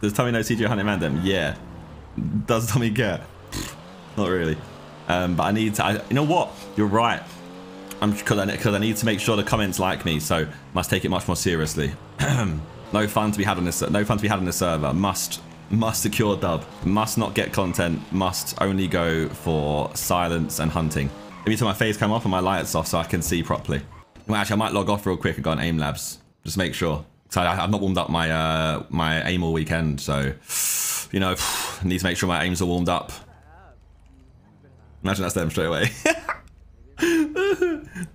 Does Tommy know CJ Hunting Mandem? Yeah. Does Tommy care? Not really. Um, but I need to. I, you know what? You're right. I'm because I because I need to make sure the comments like me, so must take it much more seriously. no fun to be had on this. No fun to be had on this server. Must must secure dub. Must not get content. Must only go for silence and hunting. Let me time my face come off and my lights off so I can see properly. Well, actually, I might log off real quick and go on Aimlabs. Just make sure. So I, I've not warmed up my uh, my aim all weekend, so you know, need to make sure my aims are warmed up. Imagine that's them straight away.